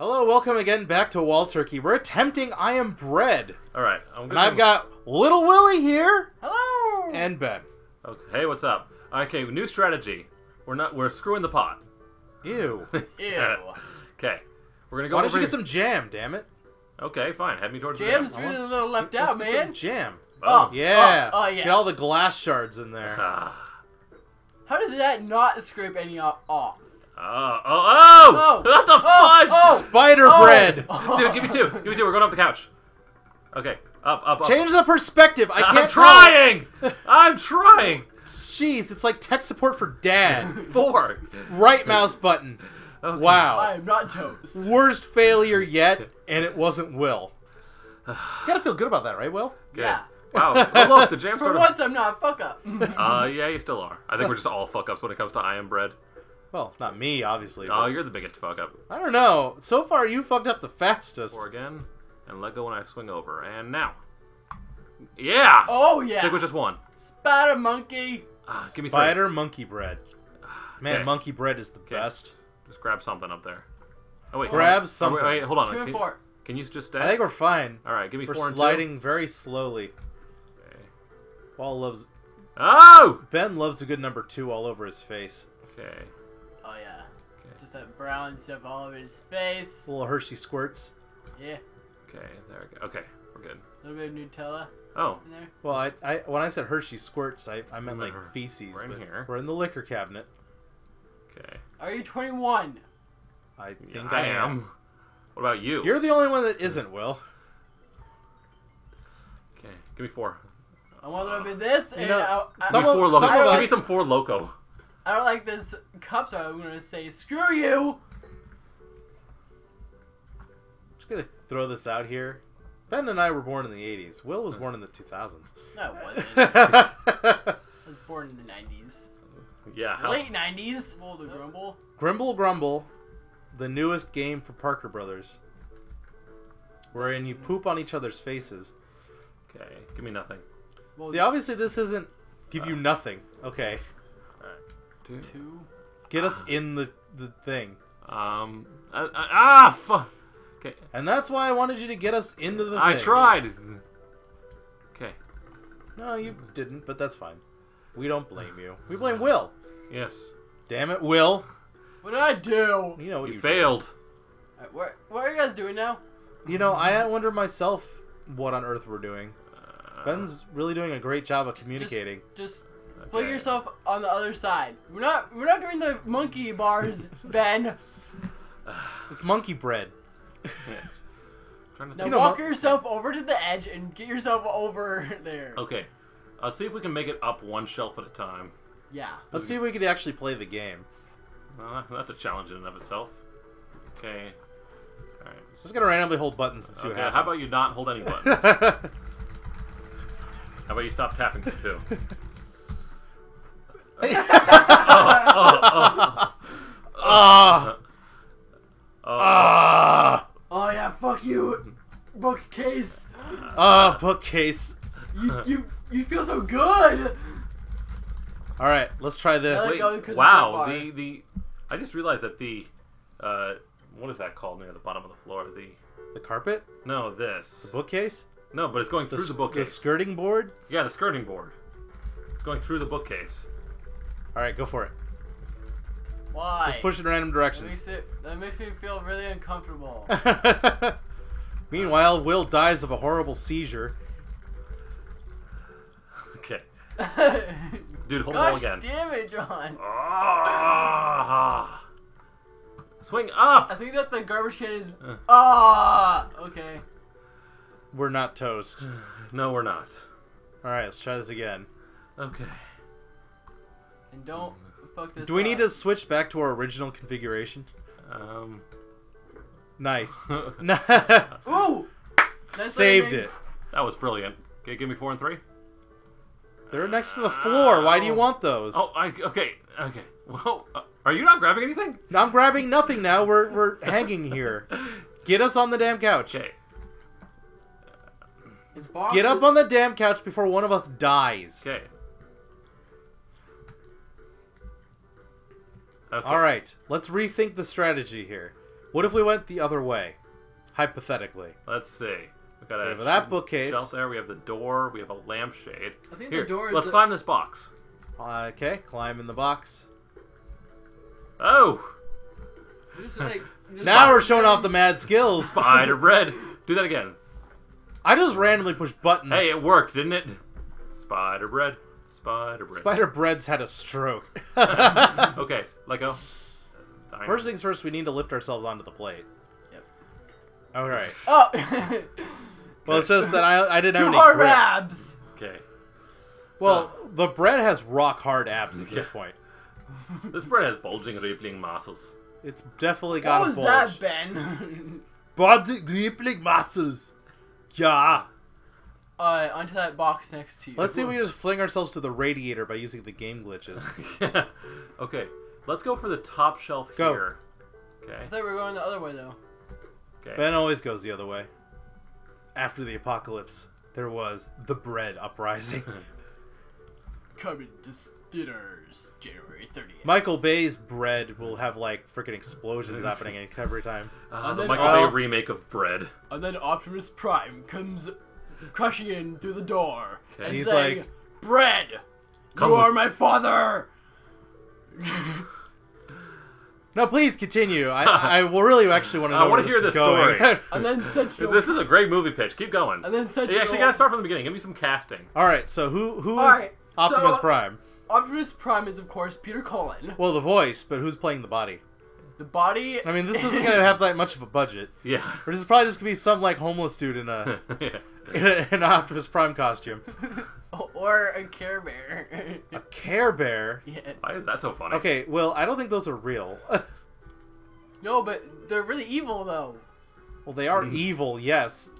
Hello, welcome again back to Wall Turkey. We're attempting I Am Bread. All right. I'm And gonna- I've got Little Willie here Hello. and Ben. Okay. Hey, what's up? Okay, new strategy. We're not. We're screwing the pot. Ew. Ew. okay. We're gonna go. Why don't over you get some jam, damn it? Okay, fine. Head me towards Jam's the I want- feeling a little left Let's out, get man. some jam. Oh. Yeah. Oh, oh, yeah. Get all the glass shards in there. Ah. How did that not scrape any o- off? Oh, oh, oh! Oh. What the Oh, fudge? oh. Spider Oh. bread. Dude, give me two. Give me two. We're going off the couch. Okay. Up, up, up. Change the perspective. I can't I'm trying. I'm trying. Jeez, it's like tech support for dad. Four. right mouse button. Okay. Wow. I am not toast. Worst failure yet, and it wasn't Will. You gotta feel good about that, right, Will? Good. Yeah. Wow. Oh, look, the jam For started. once, I'm not a fuck up. Uh, yeah, you still are. I think we're just all fuck ups when it comes to I am bread. Well, not me, obviously. Oh, but- you're the biggest fuck up. I don't know. So far, you fucked up the fastest. Four again, and let go when I swing over. And now. Yeah. oh Stick yeah. with just one. Spider monkey. Ah, give me three. Spider monkey bread. Man, Okay. monkey bread is the best. Just grab something up there. Oh wait. Grab oh, wait, something. Wait, hold on. Two and Can, four. can you just stay? I think we're fine. All right, give me We're four and sliding very slowly. two. Okay. Wall loves Oh. Ben loves a good number two all over his face. Okay. Oh yeah. Just that brown stuff all over his face. Little Hershey squirts. Yeah. Okay. There we go. Okay, we're good. A little bit of Nutella Oh. in there. Well, I, I when I said Hershey squirts, I, I meant like feces. we're in but here. We're in the liquor cabinet. Okay. Are you 21? I think Yeah, I, I am. What about you? You're the only one that isn't, Will. Okay. Give me four. I want a little bit of this, and know, I, I, some Give me of- four some loco. of Give me some Four Loko. I don't like this cup, so I'm gonna say screw you. Just gonna throw this out here. Ben and I were born in the '80s. Will was born in the 2000s. No, it wasn't. I was born in the 90s. Yeah. how- Late 90s. Boulder Grumble. Grimble Grumble, the newest game for Parker Brothers, wherein you poop on each other's faces. Okay. Give me nothing. Well, See, obviously this isn't give you uh. nothing. Okay, All right. Two. two. get us in the the thing, Um. uh, uh, ah. Fuck. Okay. and that's why I wanted you to get us into the. I thing. tried. Okay. No, you didn't, but that's fine. We don't blame you. We blame Will. Yes. Damn it, Will. What did I do? You know what You you failed. Alright, what, what are you guys doing now? You know, I wonder myself what on earth we're doing. Uh, Ben's really doing a great job of communicating. Just flick okay. yourself on the other side. We're not we're not doing the monkey bars, Ben. It's monkey bread. Yeah. Trying to Now think. know, walk mon- yourself over to the edge and get yourself over there. Okay. Let's see if we can make it up one shelf at a time. Yeah. Let's see if we could actually play the game. Uh, that's a challenge in and of itself. Okay. All right. Just gonna randomly hold buttons and see Okay. what happens. How about you not hold any buttons? How about you stop tapping too? Ah! Oh, Ah! Oh yeah, fuck you, bookcase. Ah! Bookcase. You you you feel so good. All right, let's try this. Let's wait, wow. the The the I just realized that the uh, what is that called near the bottom of the floor? The The carpet, no this the bookcase, no, but it's going the, through s- the the bookcase. skirting board. yeah, the skirting board. It's going through the bookcase. All right, go for it. Why? Just push in random That directions. makes it. That makes me feel really uncomfortable. Meanwhile, Will dies of a horrible seizure. Okay, dude, hold the Gosh ball again. damn it, John. Ah. Swing up! I think that the garbage can is. Uh. Ah, okay. We're not toast. No, we're not. All right, let's try this again. Okay. And don't fuck this. Do we need to switch back to our original configuration? Um. Nice. Ooh. That's Saved it. That was brilliant. Okay, give me four and three. They're next to the floor. Why do you want those? Oh, I okay, okay. Well, uh, are you not grabbing anything? I'm grabbing nothing now. We're we're hanging here. Get us on the damn couch. Okay. It's boxes. Get up on the damn couch before one of us dies. Okay. Okay. All right, let's rethink the strategy here. What if we went the other way? Hypothetically. Let's see. We got We have that bookcase. shelf there. We have the door. We have a lampshade. I think Here, the door is. let's the- climb this box. Okay, climb in the box. Oh, Just like, just Now we're showing off the mad skills. spider bread. Do that again. I just randomly push buttons. Hey, it worked, didn't it? Spider bread. Spider bread. Spider Bread's had a stroke. Okay, let go. Dying. First things first, we need to lift ourselves onto the plate. Yep. All right. Oh, Well, it's just that I, I didn't two have any hard grip. abs. Okay. Well, the bread has rock hard abs at this Yeah. point. This bread has bulging, rippling muscles. It's definitely got What a was bulge. that, Ben? Body rippling muscles. Yeah. Uh, onto that box next to you. Let's see if we can just fling ourselves to the radiator by using the game glitches. okay, let's go for the top shelf Go. here. Okay. I thought we were going the other way though. Okay. Ben always goes the other way. After the apocalypse, there was the bread uprising. Coming to theaters January 30th. Michael Bay's bread will have like freaking explosions happening every time. Uh, And the then- Michael. Bay remake of Bread. And then Optimus Prime comes crushing in through the door Okay. and He's saying, like- "Bread, you are my father." No, please continue. I, I will really actually want to know. I wanna where hear this is this going. story. and then Sentinel. This is a great movie pitch. Keep going. and then You Sentinel. actually gotta start from the beginning. Give me some casting. All right, so who who is Alright, Optimus so- Prime? Optimus Prime is of course Peter Cullen. Well, the voice, but who's playing the body? The body. I mean, this isn't going to have that much of a budget. Yeah. Or this is probably just going to be some like homeless dude in a yeah. In, a, in an Optimus Prime costume. or a Care Bear. A Care Bear. yeah. Why is that so funny? Okay, well, I don't think those are real. No, but they're really evil though. well, they are Mhm. evil, yes.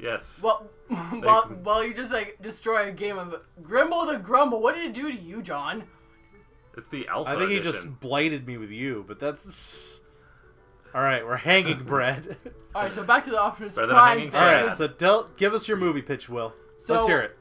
Yes. Well, while, while you just like destroy a game of Grimble to Grumble, what did it do to you, John? it's the alpha I think he just blighted me with you, but that's. All right, we're hanging bread. All right, so back to the Optimus Better than Prime hanging thing. All Brad. right, so del- give us your movie pitch, Will. So- Let's hear it.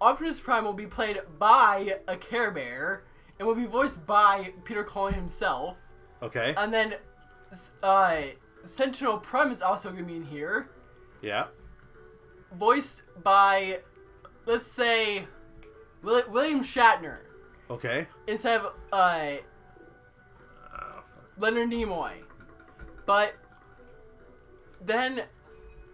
Optimus Prime will be played by a Care Bear and will be voiced by Peter Cullen himself. Okay. And then, uh, Sentinel Prime is also gonna be in here, Yeah. voiced by, let's say, Will- William Shatner Okay. instead of uh, Oh. Leonard Nimoy. But then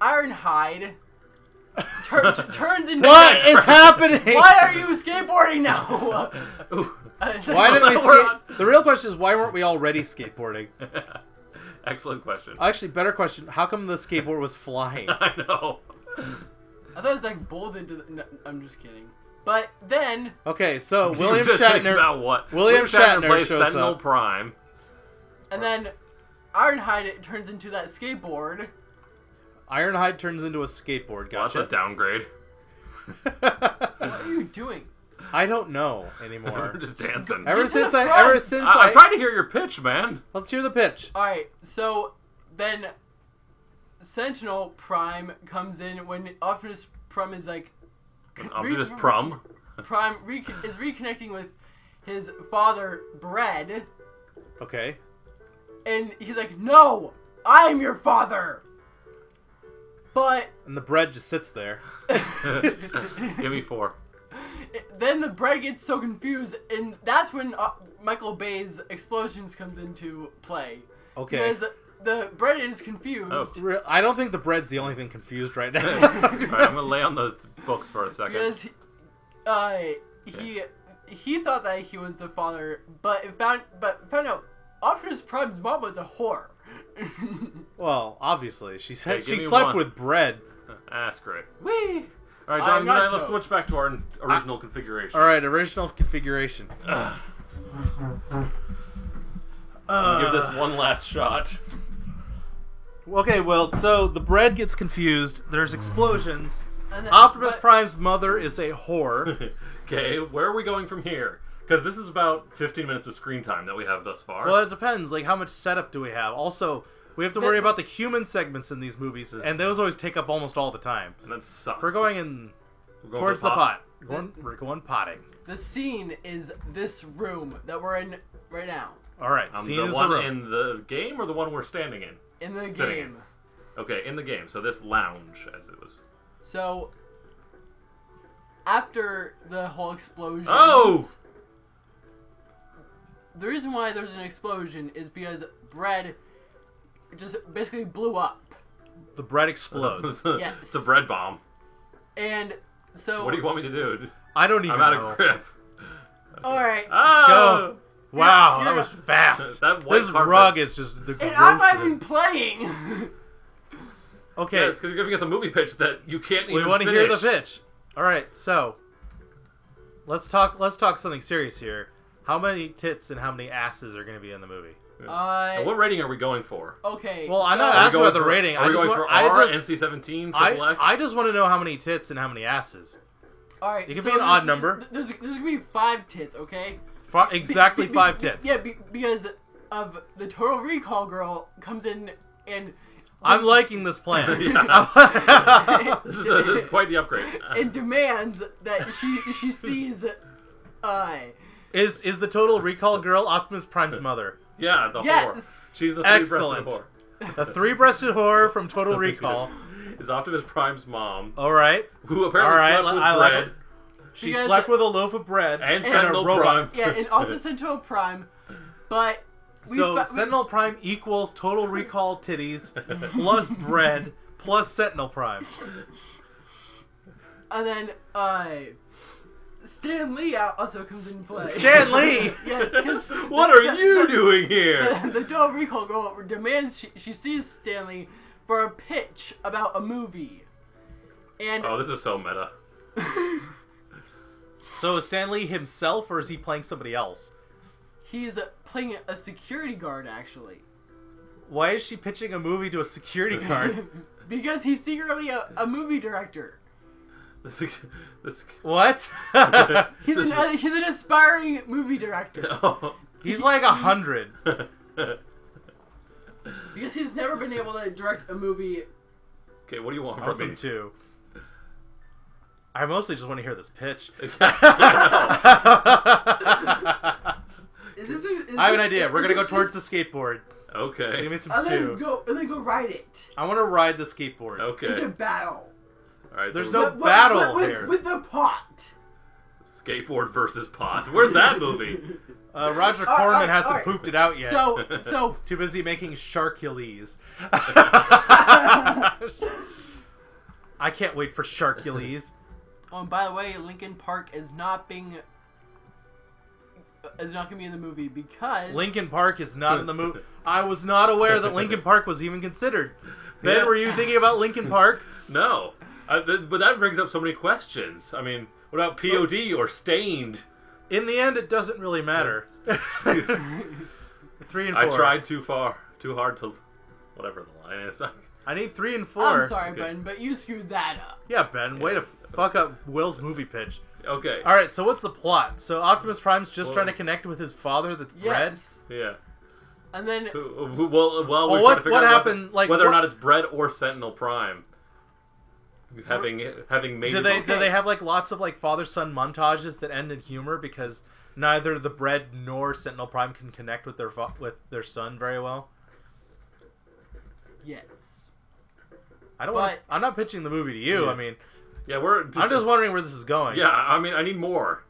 Ironhide tur- t- turns into What is happening? Why are you skateboarding now? Why did we We're skate? The real question is why weren't we already skateboarding? Excellent question. Actually, better question: How come the skateboard was flying? I know. I thought it was like bolted to the. No, I'm just kidding. But then, Okay, so You William just thinking Shatner. about what? William Shatner plays shows Sentinel up. Prime. and then Ironhide it turns into that skateboard. Ironhide turns into a skateboard. Well, that's a downgrade. What are you doing? I don't know anymore. We're just dancing. ever Get to since the I, front. ever since I, I, I'm trying to hear your pitch, man. let's hear the pitch. All right, so then Sentinel Prime comes in when Optimus Prime is like. con- Optimus re- Prum. Prime re- is reconnecting with his father, Bread, Okay. And he's like, "No, I'm your father." But And the bread just sits there. Give me four. then the bread gets so confused, and that's when uh, Michael Bay's explosions comes into play. Okay. Because the bread is confused. Oh. Re- I don't think the bread's the only thing confused right now. right, I'm gonna lay on the books for a second. Because he, uh, he he thought that he was the father, but it found but found out Optimus Prime's mom was a whore. well, obviously, she said Hey, she slept one. with bread. Ask great. Whee! All right, I'm John. let's switch back to our original configuration. All right, original configuration. Ugh. Uh, Give this one last shot. Okay, well, so the bread gets confused. There's explosions. And then- Optimus but- Prime's mother is a whore. okay, where are we going from here? Because this is about 15 minutes of screen time that we have thus far. well, it depends. Like, how much setup do we have? Also, we have to worry about the human segments in these movies, and those always take up almost all the time. And that sucks. We're going in We're going towards for the pot. Going, we're going potting. The scene is this room that we're in right now. All right. Um, scene the is one the room. in the game or the one we're standing in? in the Sitting game. Okay, in the game. So this lounge, as it was. So after the whole explosion, Oh! The reason why there's an explosion is because bread just basically blew up, The bread explodes. Yes. it's a bread bomb. and so What do you want me to do? I don't even I'm out know. of grip. all right, ah! Let's go. Wow, You're- that was fast. That white this carpet- rug is just the and I'm not even playing. Okay, Yeah, it's because you're giving us a movie pitch that you can't even we want to finish. hear the pitch. All right, so let's talk. Let's talk something serious here. How many tits and how many asses are going to be in the movie? And uh, what rating are we going for? okay. Well, I'm so- not Are we asking going about the for- rating. Are I we just going want- for I R, NC-17, I, Triple X? I just want to know how many tits and how many asses. All right, It could so be an odd number. There's there's gonna be five tits, okay? Fi- exactly be- be- five be- tits. Yeah, be, because of the Total Recall girl comes in and I'm liking this plan. This is a, this is quite the upgrade. and demands that she she sees uh is is the Total Recall girl Optimus Prime's mother? yeah, the Yes! whore. She's the three-breasted Excellent. whore. The three-breasted whore from Total Recall. Is Optimus Prime's mom, All right, who apparently All right, slept with I like bread it. she Because- slept with a loaf of bread and And a Sentinel robot. Prime. yeah, and also Sentinel Prime, but we So fa- we- Sentinel Prime equals Total Recall titties plus bread plus Sentinel Prime. and then uh Stan Lee out- also comes in play. Stan Lee. yes, because What are you doing here? The, the Total Recall girl demands she, she sees Stan Lee for a pitch about a movie, and Oh, this is so meta. So is Stan Lee himself or is he playing somebody else? he's uh, playing a security guard actually. Why is she pitching a movie to a security guard? because he's secretly a, a movie director. This, this, what? He's an, uh, he's an aspiring movie director oh. He's like a hundred. because he's never been able to direct a movie. okay, what do you want I want from some me? too. I mostly just want to hear this pitch. I Is this, is I have an idea. is We're gonna go towards just- the skateboard. know. So give Okay. me some And then two. go and then go ride it I want to ride the skateboard. Okay. into battle. All right. There's so no- With- with- battle with, here. with the pot. skateboard versus pot. Where's that movie? Uh, Roger All right, Corman all right, hasn't all right. pooped it out yet. So so Too busy making Sharkules. I can't wait for Sharkules. Um, by the way, Linkin Park is not being is not gonna be in the movie because Linkin Park is not in the movie. I was not aware that Linkin Park was even considered. Ben, Yeah. were you thinking about Linkin Park? No. I, th- but that brings up so many questions. I mean, what about POD or Staind? In the end, it doesn't really matter. three and four. I tried too far, too hard to. Whatever the line is. I need three and 4 I'm sorry, Okay. Ben, but you screwed that up. Yeah, Ben. Way to fuck up Will's movie pitch. Okay. All right, so what's the plot? So Optimus Prime's just Well- trying to connect with his father, the bread. Yes. Yeah. And then Who- who- Well, well, we're Well, trying what- to figure what out happened, Whether, like, whether or what- not it's Bread or Sentinel Prime. Having having made. Do they it- do they have like lots of like father son montages that end in humor because neither the bread nor Sentinel Prime can connect with their fa- with their son very well? yes. I don't want. But- I'm not pitching the movie to you. Yeah. I mean, Yeah, we're. I'm just wondering where this is going. Yeah, I mean, I need more.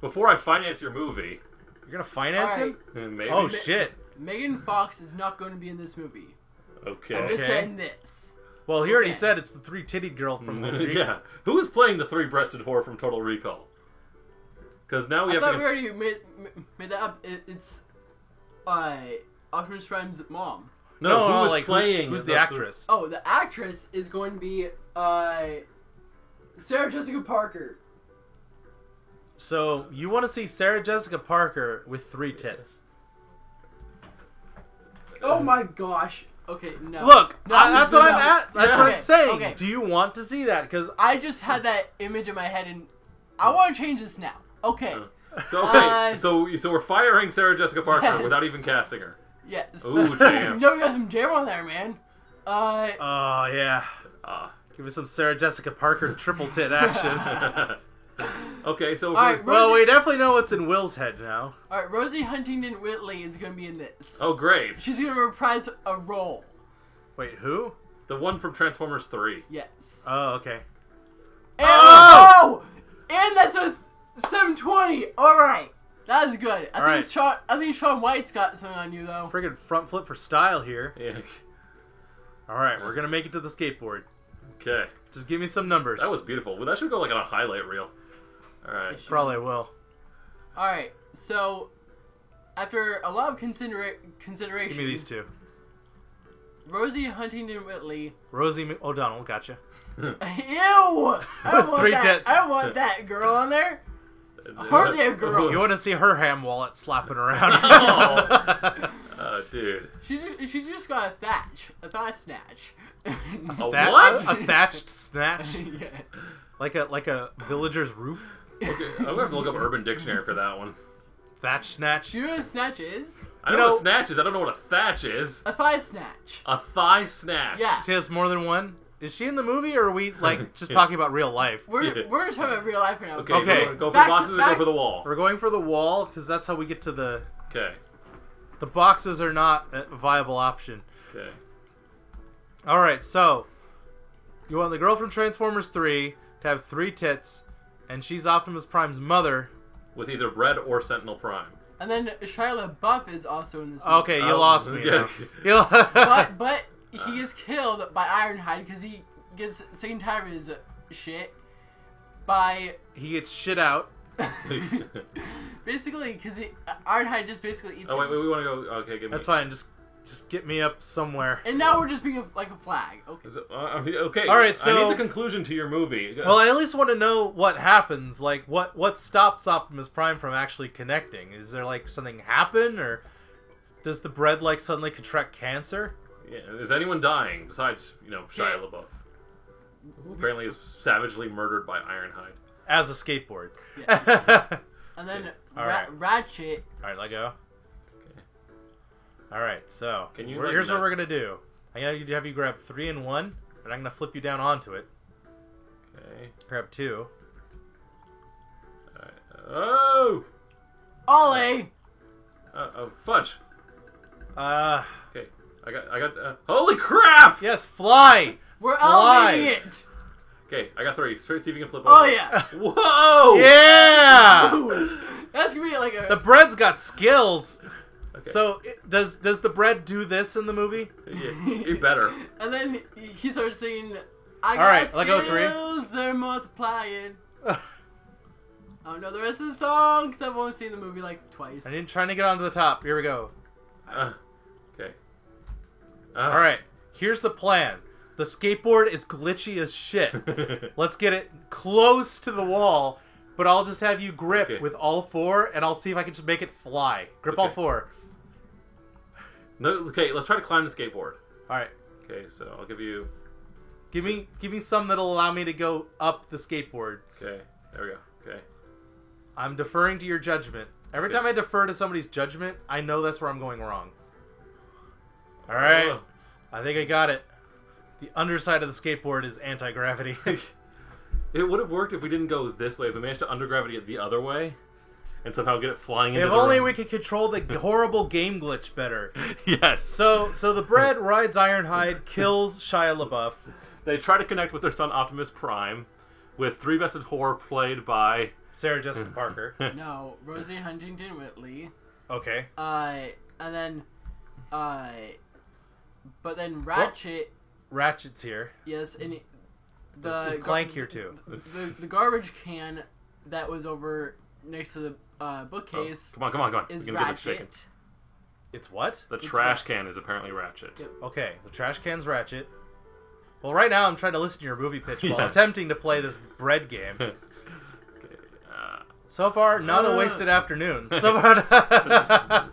Before I finance your movie, you're gonna finance All right. him? eh, maybe. Oh shit! Megan Fox is not going to be in this movie. Okay. I'm just Okay. saying this. Well, he already Okay. said it's the three titted girl from the yeah. Who is playing the three-breasted whore from Total Recall? Because now we I have thought to. we already made, made that up. It, it's uh, Optimus Prime's mom. no, No, who no, is like who- playing? who's the actress? Oh, the actress is going to be uh, Sarah Jessica Parker. So you want to see Sarah Jessica Parker with three tits? Oh my gosh. Okay, no. Look, No, I- that's what no. I'm at. That's Yeah. what I'm saying. okay. Do you want to see that? Because I just had that image in my head, and I want to change this now. Okay. So okay, Uh, so so we're firing Sarah Jessica Parker Yes. without even casting her. Yes. Ooh, jam. no, you got some jam on there, man. Uh, oh yeah, Ah. give me some Sarah Jessica Parker triple tit action. Okay, so if All we- right, Well, we definitely know what's in Will's head now. All right, Rosie Huntington-Whiteley is gonna be in this. oh great, She's gonna reprise a role. Wait, who? the one from Transformers Three. Yes. Oh, okay. And, Oh! oh! And that's a 720. All right, that was good. I think right. Sean. I think Shaun White's got something on you though. Friggin' front flip for style here. Yeah. All right, we're gonna make it to the skateboard. Okay, Just give me some numbers. that was beautiful. Well, that should go like on a highlight reel. All right. probably will. All right, so after a lot of considera- consideration, Give me these two. Rosie Huntington-Whiteley. Rosie Mc- O'Donnell, gotcha. Ew! I don't want Three that. tits. I don't want that girl on there. Hardly a girl. You want to see her ham wallet slapping around? Oh. oh, dude. She ju- she just got a thatch, a thought snatch. A That- what? A thatched snatch, yes. like a like a villager's roof. Okay, I'm gonna have to look up Urban Dictionary for that one. Thatch snatch. Do you know what a snatch is? I You know, know- what a snatch is. I don't know what a thatch is. A thigh snatch. A thigh snatch. Yeah. She has more than one. Is she in the movie, or are we like just talking about real life? We're Yeah. we're talking about real life right now. Okay. Okay. Go, go for Back the to- boxes or back- go for the wall. We're going for the wall because that's how we get to the. Okay. The boxes are not a viable option. Okay. All right, so you want the girl from Transformers Three to have three tits, and she's Optimus Prime's mother. With either Red or Sentinel Prime. And then Shia LaBeouf is also in this. Movie. Okay, you Oh, lost me. yeah. But but he is killed by Ironhide because he gets sick and tired of his shit. By he gets shit out. basically because Ironhide just basically eats. oh wait, him. wait, we want to go. Okay, give me. That's fine. Just just get me up somewhere. And now we're just being a, like a flag. Okay. Is it, uh, okay. All right, So I so- need the conclusion to your movie. Well, I at least want to know what happens. Like, what what stops Optimus Prime from actually connecting? Is there like something happen, or does the bread like suddenly contract cancer? Yeah, is anyone dying besides you know Shia Yeah. LaBeouf, who apparently is savagely murdered by Ironhide? As a skateboard. Yes. And then All Ra- right. Ratchet. All right, let go. Okay. All right, so Can you, we're- like, here's what not- we're gonna do. I'm gonna have you grab three and one, and I'm gonna flip you down onto it. Okay. Grab two. All right. Oh. Ollie. Uh, oh, fudge. Uh, Okay. I got. I got. Uh, holy crap! yes, fly. We're Fly. elevating it. Okay, I got three. Straight. See if you can flip. Oh yeah. Whoa! Yeah. That's gonna be like a. the bread's got skills. Okay. So it- does does the bread do this in the movie? yeah, you better. And then he starts singing. I got right, let go three. skills, they're multiplying. I don't know the rest of the song because I've only seen the movie like twice. I didn't trying to get onto the top. Here we go. Uh, okay. Uh, All right. Here's the plan. The skateboard is glitchy as shit. Let's get it close to the wall, but I'll just have you grip Okay. with all four, and I'll see if I can just make it fly. Grip all four. No. Okay. Let's try to climb the skateboard. All right. Okay. So I'll give you. Give me give me some that'll allow me to go up the skateboard. Okay. There we go. Okay. I'm deferring to your judgment. Every Okay. time I defer to somebody's judgment, I know that's where I'm going wrong. All right. Oh. I think I got it. The underside of the skateboard is anti-gravity. It would have worked if we didn't go this way. If we managed to undergravity it the other way, and somehow get it flying into if the only room. we could control the horrible game glitch better. yes. So, so the bread rides Ironhide, kills Shia LaBeouf. They try to connect with their son Optimus Prime, with three-vested whore played by. Sarah Jessica Parker. No, Rosie Huntington-Whiteley. Okay. Uh, and then, uh, but then Ratchet. Ratchet's here. Yes, and it- the Is- is gar- Clank here too? The, the garbage can that was over next to the uh, Oh, bookcase come on, come on, come on. is we can get this shaken. Ratchet. It's what? The It's trash Ratchet. can is apparently Ratchet. Yep. Okay, the trash can's Ratchet. Well, right now I'm trying to listen to your movie pitch while Yeah. attempting to play this bread game. okay. Uh, So far, not a Uh. wasted afternoon. So far, ah.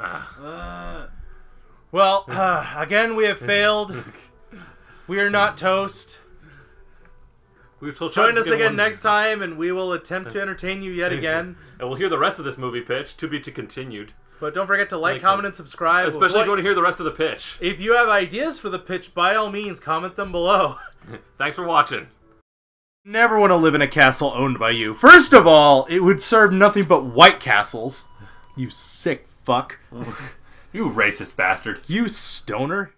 Uh, well, uh, again we have failed. We are not toast. We've still Join us again one- next time, and we will attempt to entertain you yet again. and we'll hear the rest of this movie pitch to be to continued. But don't forget to like, Like, uh, comment, and subscribe. Especially if you want to hear the rest of the pitch. if you have ideas for the pitch, by all means, comment them below. Thanks for watching. Never want to live in a castle owned by you. First of all, it would serve nothing but white castles. You sick fuck. You racist bastard. You stoner.